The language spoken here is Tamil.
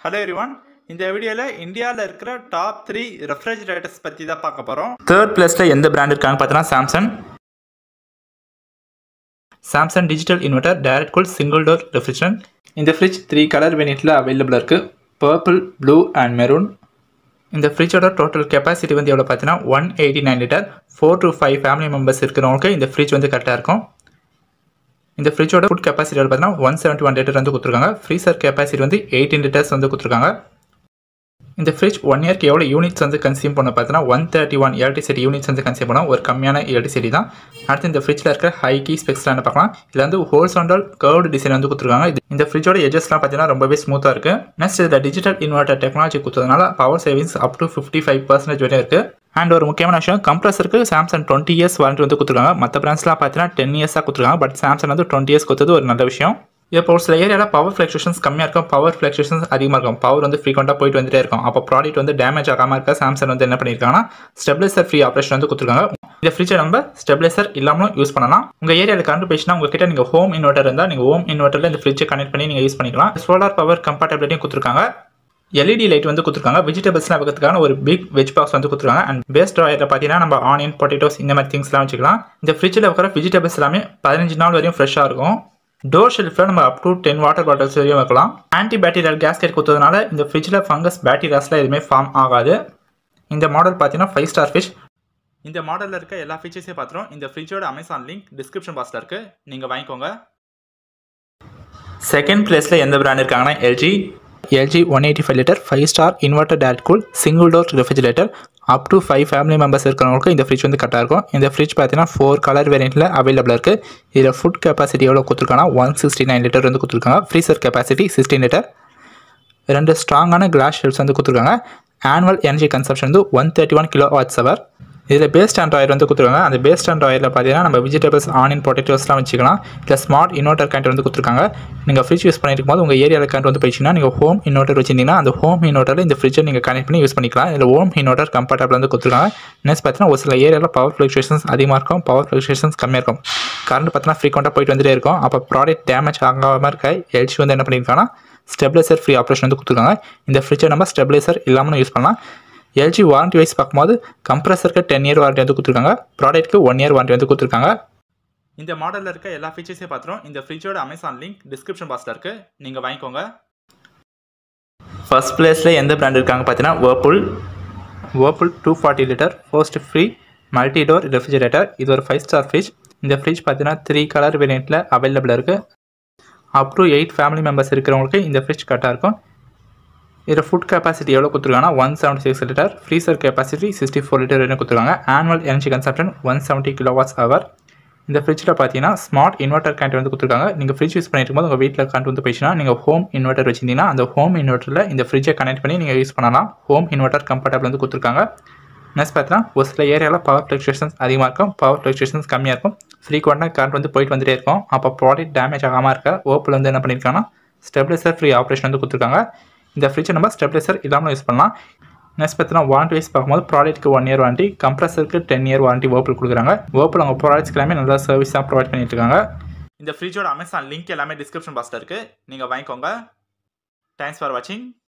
ஹலோ எவ்ரிவான் இந்த வீடியோவில் இந்தியாவில் இருக்கிற டாப் த்ரீ ரெஃப்ரிஜிரேட்டர்ஸ் பற்றி தான் பார்க்க போகிறோம் தேர்ட் பிளேஸில் எந்த பிராண்ட் இருக்காங்க பார்த்தீங்கன்னா Samsung Samsung digital inverter direct cool single door refrigerator இந்த ஃப்ரிட்ஜ் த்ரீ கலர் வேரியண்ட்டில் அவைலபிளாக இருக்குது பர்பிள் ப்ளூ அண்ட் மெரூன் இந்த ஃப்ரிட்ஜோட டோட்டல் கெப்பாசிட்டி வந்து எவ்வளோ பார்த்தீங்கன்னா one eighty nine litre four to five family members இருக்கிறவங்களுக்கு இந்த ஃப்ரிட்ஜ் வந்து கரெக்டாக இருக்கும். இந்த ஃப்ரிட்ஜோட ஃபுட் கெப்பாசிட்டி பார்த்தீங்கன்னா ஒன் செவன்ட்டி ஒன் லிட்டர் வந்து கொடுத்துருக்காங்க. ஃப்ரீசர் கெப்பாசிட்டி வந்து எயிட்டீன் லிட்டர்ஸ் வந்து கொடுத்துருக்காங்க. இந்த ஃப்ரிட்ஜ் ஒன் இயர்க்கு எவ்வளோ யூனிட்ஸ் வந்து கன்சியூம் பண்ண பார்த்தீங்கன்னா one thirty one electricity units வந்து கன்சியூம் பண்ணோம் ஒரு கம்மியான எலக்ட்ரிசிட்டி தான். அடுத்து இந்த ஃப்ரிட்ஜில் இருக்கிற ஹை கீ ஸ்பெக்ஸ்லாம் பார்க்கலாம்? இதில் வந்து ஹோல்சோண்டல் கர்வ்டு டிசைன் வந்து கொடுத்துருக்காங்க. இது இந்த ஃப்ரிட்ஜோட எஜஸ்லாம் பார்த்தீங்கன்னா ரொம்பவே ஸ்மூத்தாக இருக்குது நெக்ஸ்ட் இதில் டிஜிட்டல் இன்வெர்டர் டெக்னாலஜி கொடுத்ததுனால power savings up to fifty five percentage வரையும் இருக்குது அண்ட் ஒரு முக்கியமான விஷயம் கம்ப்ரஸருக்கு சாம்சங் டுவெண்ட்டி இயர்ஸ் வாரண்டி வந்து கொடுத்துருக்காங்க. மற்ற பிராண்ட்ஸ்லாம் பார்த்தீங்கன்னா டென் இயர்ஸாக கொடுத்துருக்காங்க. பட் சாம்சங் வந்து டுவெண்ட்டி இயர்ஸ் கொடுத்தது ஒரு நல்ல விஷயம். இப்போ ஒரு சில ஏரியாவில் பவர் ஃப்ளக்சுவேஷன்ஸ் கம்மியாக இருக்கும் பவர் ஃப்ளக்சுவேஷன்ஸ் அதிகமாக இருக்கும். பவர் வந்து ஃப்ரீக்வெண்ட்டாக போயிட்டு வந்துட்டே இருக்கும். அப்போ ப்ராடக்ட் வந்து டேமேஜ் ஆகாமல் இருக்க சாம்சங் வந்து என்ன பண்ணியிருக்காங்கன்னா ஸ்டெபிலைசர் ஃப்ரீ ஆப்ரேஷன் வந்து கொடுத்துருக்காங்க. இந்த ஃப்ரிட்ஜை நம்ம ஸ்டெபிலைசர் இல்லாமலும் யூஸ் பண்ணலாம். உங்கள் ஏரியாவில் கரண்ட் போயிடுச்சுன்னா உங்ககிட்ட நீங்கள் ஹோம் இன்வெர்ட்டர் இருந்தால் நீங்கள் ஹோம் இன்வெர்ட்டரில் இந்த ஃப்ரிட்ஜை கனெக்ட் பண்ணி நீங்கள் யூஸ் பண்ணிக்கலாம். சோலார் பவர் கம்பார்ட்டபிலிட்டியும் கொடுத்துருக்காங்க. எல்இடி லைட் வந்து கொடுத்துருக்காங்க. வெஜிடபிள்ஸ்லாம் வைக்கிறதுக்கான ஒரு பிக் வெஜ் பாக்ஸ் வந்து கொடுத்துருக்காங்க. அண்ட் பேஸ்ட் ட்ராயரில் பார்த்தீங்கன்னா நம்ம ஆனியன் பொட்டேட்டோஸ் இந்த மாதிரி திங்ஸ்லாம் வச்சுக்கலாம். இந்த ஃப்ரிட்ஜில் வைக்கிற வெஜிடபிள்ஸ் எல்லாமே பதினஞ்சு நாள் வரையும் ஃப்ரெஷ்ஷாக இருக்கும். டோர் ஷெல்ஃபில் நம்ம up to ten water bottles வரையும் வைக்கலாம். ஆன்டி பேக்டீரியல் கேஸ்கெட் கொடுத்ததுனால இந்த ஃப்ரிட்ஜில் ஃபங்கஸ் பேக்டீரியாஸ்லாம் எதுவுமே ஃபார்ம் ஆகாது. இந்த மாடல் பார்த்தீங்கன்னா ஃபைவ் ஸ்டார் ஃபிஷ் இந்த மாடலில் இருக்க எல்லா ஃபீச்சர்ஸையும் பார்த்துரும் இந்த ஃப்ரிட்ஜோட அமேசான் லிங்க் டிஸ்கிரிப்ஷன் பாக்ஸில் இருக்குது நீங்கள் வாங்கிக்கோங்க. செகண்ட் பிளேஸில் எந்த பிராண்ட் இருக்காங்கன்னா LG LG one eighty five litre five star inverter date cool single door refrigerator up to five family members இருக்கிறவங்களுக்கு இந்த ஃப்ரிட்ஜ் வந்து கரெக்டாக இருக்கும். இந்த ஃப்ரிட்ஜ் பார்த்தீங்கன்னா ஃபோர் கலர் வேரியண்ட்டில் அவைலபிளாக இருக்குது இதில் ஃபுட் கெப்பாசிட்டி எவ்வளோ கொடுத்துருக்காங்கன்னா ஒன் சிக்ஸ்டி நைன் லிட்டர் வந்து கொடுத்துருக்காங்க. ஃப்ரீசர் கெப்பாசிட்டி சிக்ஸ்டீன் லிட்டர் ரெண்டு ஸ்ட்ராங்கான கிளாஸ் ஷெல்ஸ் வந்து கொடுத்துருக்காங்க. ஆனுவல் எனர்ஜி கன்சப்ஷன் வந்து one thirty one kilo watts hour இதில் பேஸ்ட் ஆண்ட்ராய்டு வந்து கொடுத்துருக்காங்க. அந்த பேஸ்ட் ஆண்ட்ராய்டில் பார்த்தீங்கன்னா நம்ம விஜிடபிள்ஸ் ஆனியன் பொட்டேட்டோஸ்லாம் வச்சுக்கலாம். இல்லை ஸ்மார்ட் இன்வெர்டர் கரண்ட் வந்து கொடுத்துருக்காங்க. நீங்கள் ஃப்ரிட்ஜ் யூஸ் பண்ணிருக்கும் போது உங்கள் ஏரியாவில் கரண்ட் வந்து போயிடுச்சுன்னா நீங்கள் ஹோம் இன்வெர்டர் வச்சிருந்தீங்கன்னா அந்த ஹோம் இன்வெர்டரில் இந்த ஃப்ரிட்ஜை நீங்கள் கனெக்ட் பண்ணி யூஸ் பண்ணிக்கலாம். இதில் ஹோம் இன்வெர்டர் கம்ஃபர்டபுள் வந்து கொடுத்துருக்காங்க. நெக்ஸ்ட் பார்த்தீங்கன்னா ஒரு சில ஏரியாவில் பவர் ஃப்ளக்சுவேஷன்ஸ் அதிகமாக இருக்கும் பவர் ஃப்ளக்சுவேஷன்ஸ் கம்மியாக இருக்கும். கரண்ட் பார்த்தீங்கன்னா ஃப்ரீக்வெண்ட்டாக போயிட்டு வந்துட்டே இருக்கும். அப்போ ப்ராடக்ட் டேமேஜ் ஆகாமல் இருக்க எல்ஜி வந்து என்ன பண்ணியிருக்காங்கன்னா ஸ்டெபிலைசர் ஃப்ரீ ஆப்ரேஷன் வந்து கொடுத்துருக்காங்க. இந்த ஃப்ரிட்ஜை நம்ம ஸ்டெபிலைசர் இல்லாமல் யூஸ் பண்ணலாம். எல்ஜி வாரண்டி வைஸ் பார்க்கும்போது கம்ப்ரஸருக்கு டென் இயர் வாரண்டி வந்து கொடுத்துருக்காங்க. ப்ராடக்ட்க்கு ஒன் இயர் வாரண்டி வந்து கொடுத்துருக்காங்க. இந்த மாடலில் இருக்க எல்லா ஃபீச்சர்ஸையும் பார்த்துரும் இந்த ஃப்ரிட்ஜோட அமேசான் லிங்க் டிஸ்கிரிப்ஷன் பாக்ஸில் இருக்குது நீங்கள் வாங்கிக்கோங்க. ஃபர்ஸ்ட் பிளேஸில் எந்த பிராண்ட் இருக்காங்க பார்த்தீங்கன்னா Whirlpool Whirlpool two forty litre frost free multi door refrigerator இது ஒரு ஃபைவ் ஸ்டார் ஃப்ரிட்ஜ் இந்த ஃப்ரிட்ஜ் பார்த்தீங்கன்னா த்ரீ கலர் வேரியண்ட்டில் அவைலபிளாக இருக்குது up to eight family members இருக்கிறவங்களுக்கு இந்த ஃப்ரிட்ஜ் கரெக்டாக இருக்கும். இதில் ஃபுட் கெப்பாசிட்டி எவ்வளோ கொடுத்துருக்காங்கன்னா one seventy six litre freezer capacity sixty four litre என்ன கொடுத்துருக்காங்க. Annual energy consumption one seventy kilowatts hour hour இந்த ஃப்ரிட்ஜில் பார்த்தீங்கன்னா ஸ்மார்ட் இன்வெர்டர் கரண்ட் வந்து கொடுத்துருக்காங்க. நீங்கள் ஃப்ரிட்ஜ் யூஸ் பண்ணிட்டு போது உங்கள் வீட்டில் கரண்ட் வந்து போயிடுச்சுன்னா நீங்கள் ஹோம் இன்வெர்டர் வச்சிருந்தீங்கன்னா அந்த ஹோம் இன்வெர்ட்டரில் இந்த ஃப்ரிட்ஜை கனெக்ட் பண்ணி நீங்கள் யூஸ் பண்ணலாம். ஹோம் இன்வெர்டர் கம்ஃபர்டபுள் வந்து கொடுத்துருக்காங்க. நெக்ஸ்ட் பார்த்தீங்கன்னா ஒரு சில ஏரியாவில் பவர் ஃப்ளக்சுவேஷன்ஸ் அதிகமாக இருக்கும். பவர் ஃப்ளக்சுவேஷன்ஸ் கம்மியாக இருக்கும். ஃப்ரீக்வெண்ட்டாக கரண்ட் வந்து போயிட்டு வந்துட்டே இருக்கும். அப்போ ப்ராடக்ட் டேமேஜ் ஆகாமல் இருக்க. ஓப்பில் வந்து என்ன பண்ணியிருக்காங்கன்னா ஸ்டெபிலைசர் ஃப்ரீ ஆப்ரேஷன் வந்து கொடுத்துருக்காங்க. இந்த ஃப்ரிட்ஜை நம்ம ஸ்டெப்லைசர் இல்லாமல் யூஸ் பண்ணலாம். நெக்ஸ்ட் பார்த்தீங்கன்னா வாரண்டி வைஸ் பார்க்கும்போது ப்ராடக்ட்டுக்கு ஒன் இயர் வாரண்டி கம்ப்ரஸருக்கு டென் இயர் வாரண்டி ஓப்பில் கொடுக்குறாங்க. ஓப்பில் அவங்க ப்ராடக்ட்ஸ் எல்லாமே நல்லா சர்வீஸ் தான் ப்ரொவைட் பண்ணிட்டு இருக்காங்க. இந்த ஃப்ரிட்ஜோட அமேசான் லிங்க் எல்லாமே டிஸ்கிரிப்ஷன் பாக்ஸில் இருக்குது நீங்கள் வாங்கிக்கோங்க. தேங்க்ஸ் ஃபார் வாட்சிங்